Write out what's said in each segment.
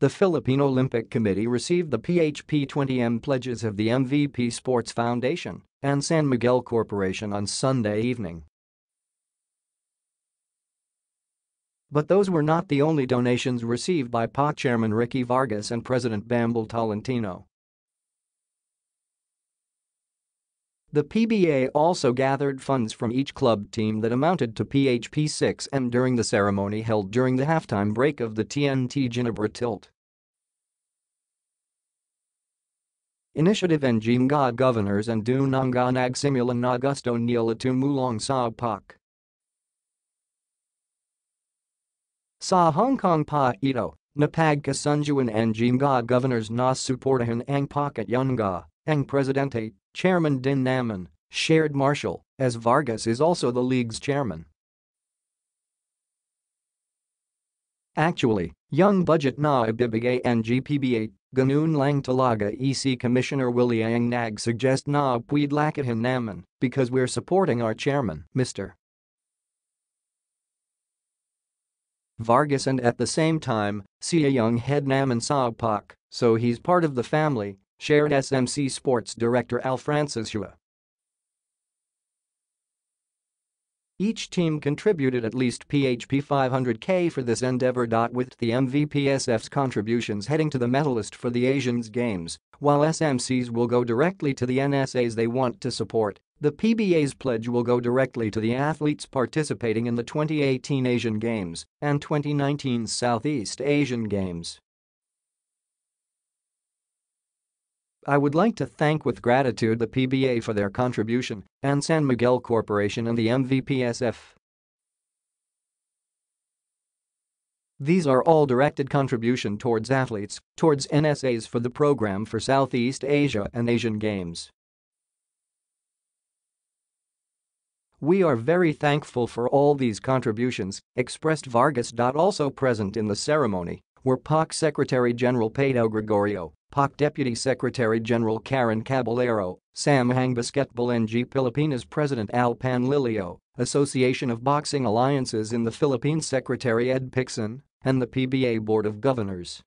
the Philippine Olympic Committee received the PHP-20M pledges of the MVP Sports Foundation and San Miguel Corporation on Sunday evening. But those were not the only donations received by POC chairman Ricky Vargas and President Bambol Tolentino. The PBA also gathered funds from each club team that amounted to PHP 6M during the ceremony held during the halftime break of the TNT Ginebra tilt. Initiative and God governors and Du Nanga Nagsimulan Augusto Nila Tumulong Sa Pak. Sa Hong Kong Pa Ito, Napag Kasunjuan and God governors na suportahan ang Pocket Yunga, ang Presidente Chairman Din Naman, shared Marcial, as Vargas is also the league's chairman. Actually, young budget na ibibigay and GPBA, ganun lang talaga EC Commissioner Willie Ang Nag suggest na puwid lakahin naman because we're supporting our chairman, Mr. Vargas and at the same time, see a young head naman sa pak, so he's part of the family, shared SMC Sports Director Alfrancis Chua. Each team contributed at least PHP 500k for this endeavor. With the MVPSF's contributions heading to the medalist for the Asians Games, while SMCs will go directly to the NSAs they want to support, the PBA's pledge will go directly to the athletes participating in the 2018 Asian Games and 2019 Southeast Asian Games. I would like to thank with gratitude the PBA for their contribution and San Miguel Corporation and the MVPSF. These are all directed contribution towards athletes, towards NSAs for the program for Southeast Asia and Asian Games. We are very thankful for all these contributions, expressed Vargas. Also present in the ceremony were POC Secretary General Pedro Gregorio POC Deputy Secretary General Karen Caballero, Samahang Basketball NG Pilipinas President Al Panlilio, Association of Boxing Alliances in the Philippines Secretary Ed Picson, and the PBA Board of Governors.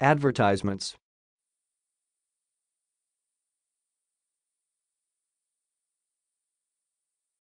Advertisements